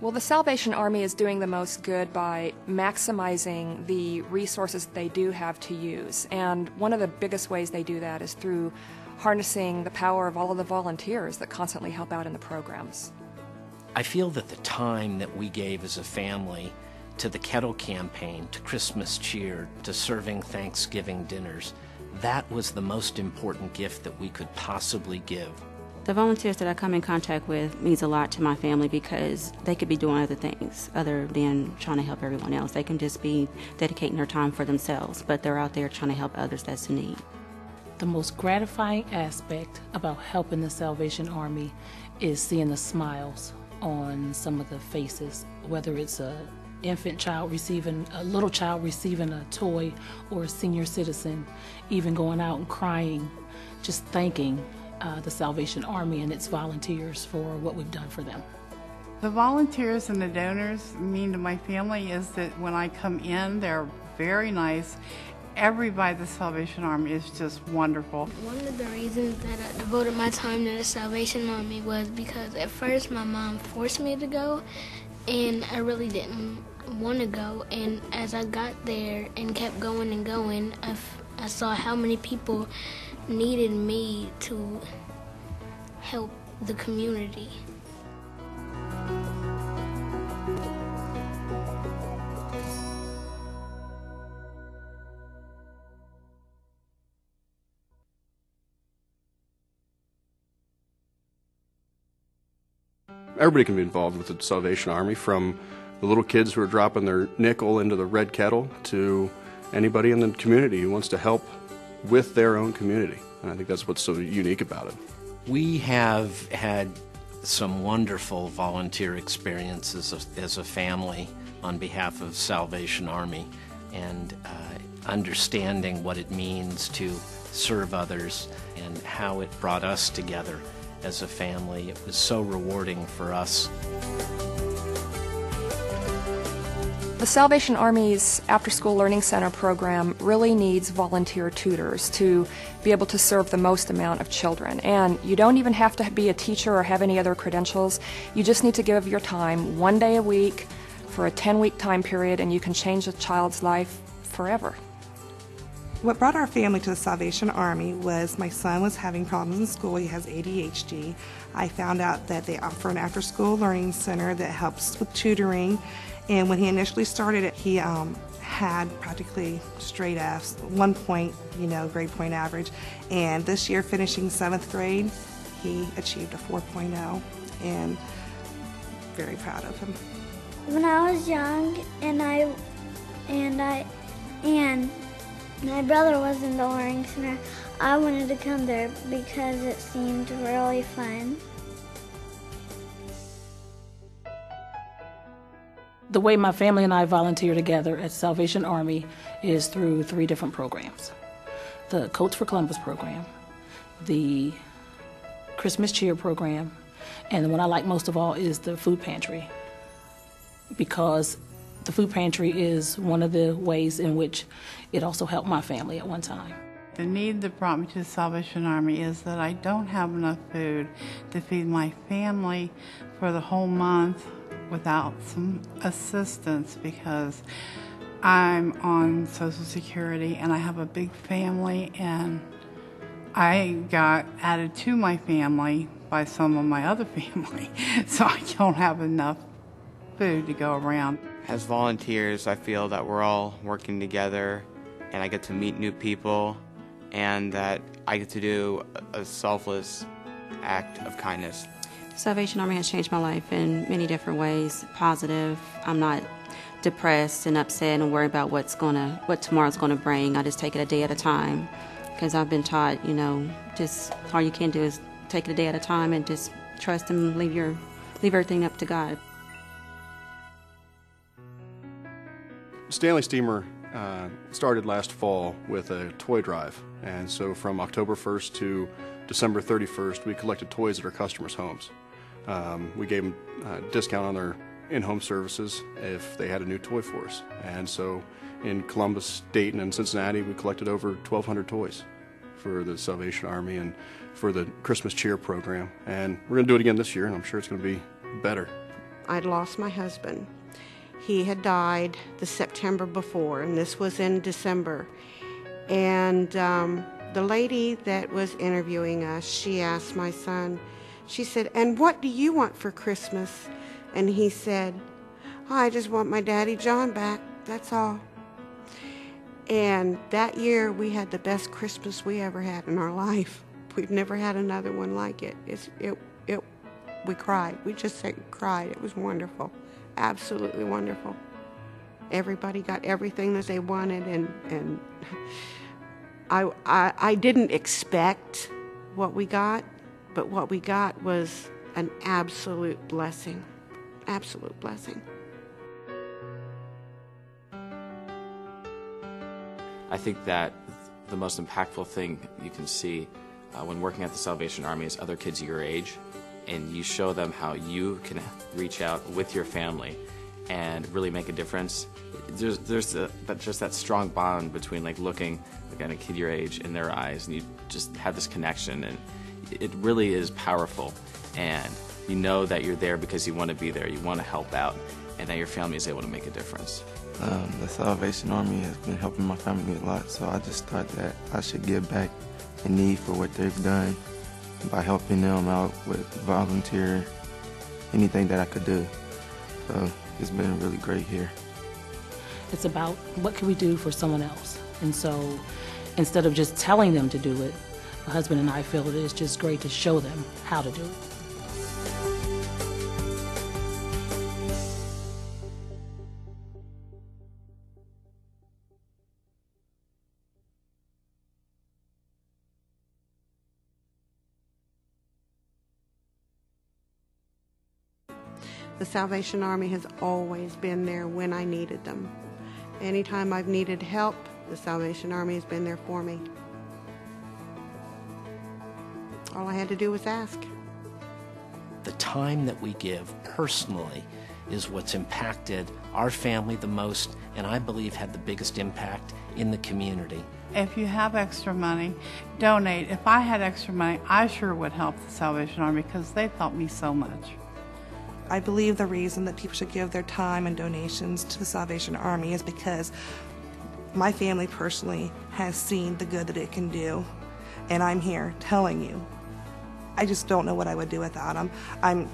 Well, the Salvation Army is doing the most good by maximizing the resources they do have to use. And one of the biggest ways they do that is through harnessing the power of all of the volunteers that constantly help out in the programs. I feel that the time that we gave as a family to the kettle campaign, to Christmas cheer, to serving Thanksgiving dinners, that was the most important gift that we could possibly give. The volunteers that I come in contact with means a lot to my family because they could be doing other things other than trying to help everyone else. They can just be dedicating their time for themselves, but they're out there trying to help others that's in need. The most gratifying aspect about helping the Salvation Army is seeing the smiles on some of the faces, whether it's a infant child receiving a little child receiving a toy or a senior citizen even going out and crying just thanking uh, the Salvation Army and its volunteers for what we've done for them. The volunteers and the donors mean to my family is that when I come in, they're very nice. Everybody at the Salvation Army is just wonderful. One of the reasons that I devoted my time to the Salvation Army was because at first my mom forced me to go, and I really didn't want to go. And as I got there and kept going and going, I, I saw how many people needed me to help the community. Everybody can be involved with the Salvation Army, from the little kids who are dropping their nickel into the red kettle to anybody in the community who wants to help with their own community. And I think that's what's so unique about it. We have had some wonderful volunteer experiences as a family on behalf of Salvation Army and uh, understanding what it means to serve others and how it brought us together as a family. It was so rewarding for us. The Salvation Army's After School Learning Center program really needs volunteer tutors to be able to serve the most amount of children. And you don't even have to be a teacher or have any other credentials. You just need to give your time one day a week for a 10 week time period, and you can change a child's life forever. What brought our family to the Salvation Army was my son was having problems in school. He has ADHD. I found out that they offer an after school learning center that helps with tutoring and when he initially started it, he um, had practically straight Fs, one point, you know, grade point average. And this year, finishing seventh grade, he achieved a 4.0 and very proud of him. When I was young and I and I and my brother was in the learning center, I wanted to come there because it seemed really fun. The way my family and I volunteer together at Salvation Army is through three different programs. The Coats for Columbus program, the Christmas Cheer program, and the one I like most of all is the food pantry. Because the food pantry is one of the ways in which it also helped my family at one time. The need that brought me to the Salvation Army is that I don't have enough food to feed my family for the whole month without some assistance because I'm on Social Security and I have a big family and I got added to my family by some of my other family, so I don't have enough food to go around. As volunteers, I feel that we're all working together and I get to meet new people and that I get to do a selfless act of kindness. Salvation Army has changed my life in many different ways. Positive. I'm not depressed and upset and worried about what's gonna what tomorrow's gonna bring. I just take it a day at a time because I've been taught, you know, just all you can do is take it a day at a time and just trust and leave your leave everything up to God. Stanley Steamer uh, started last fall with a toy drive, and so from October 1st to December 31st, we collected toys at our customers' homes. Um, we gave them a discount on their in-home services if they had a new toy for us. And so in Columbus, Dayton, and Cincinnati, we collected over 1,200 toys for the Salvation Army and for the Christmas Cheer program. And we're going to do it again this year, and I'm sure it's going to be better. I'd lost my husband. He had died the September before, and this was in December. And um, the lady that was interviewing us, she asked my son, she said, And what do you want for Christmas? And he said, oh, I just want my daddy John back. That's all. And that year, we had the best Christmas we ever had in our life. We've never had another one like it. It's, it, it, we cried. We just cried. It was wonderful. Absolutely wonderful. Everybody got everything that they wanted, and, and I, I, I didn't expect what we got, but what we got was an absolute blessing. Absolute blessing. I think that the most impactful thing you can see uh, when working at the Salvation Army is other kids your age, and you show them how you can reach out with your family and really make a difference. There's, there's a, that, just that strong bond between like looking at a kid your age in their eyes, and you just have this connection, and it really is powerful. And you know that you're there because you want to be there, you want to help out, and that your family is able to make a difference. Um, the Salvation Army has been helping my family a lot, so I just thought that I should give back in need for what they've done by helping them out with volunteer, anything that I could do. So it's been really great here. It's about what can we do for someone else. And so instead of just telling them to do it, my husband and I feel it is just great to show them how to do it. The Salvation Army has always been there when I needed them. Anytime I've needed help, the Salvation Army has been there for me. All I had to do was ask. The time that we give personally is what's impacted our family the most, and I believe had the biggest impact in the community. If you have extra money, donate. If I had extra money, I sure would help the Salvation Army because they've helped me so much. I believe the reason that people should give their time and donations to the Salvation Army is because my family personally has seen the good that it can do, and I'm here telling you. I just don't know what I would do without them. I'm,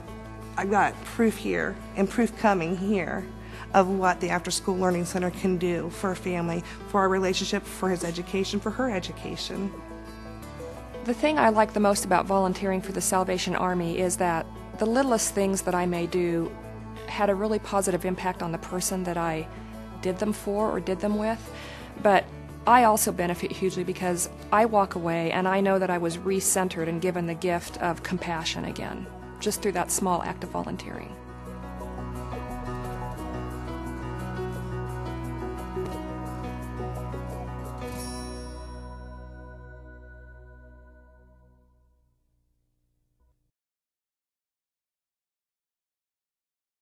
I've got proof here and proof coming here of what the After School Learning Center can do for a family, for our relationship, for his education, for her education. The thing I like the most about volunteering for the Salvation Army is that the littlest things that I may do had a really positive impact on the person that I did them for or did them with. But I also benefit hugely because I walk away and I know that I was recentered and given the gift of compassion again, just through that small act of volunteering.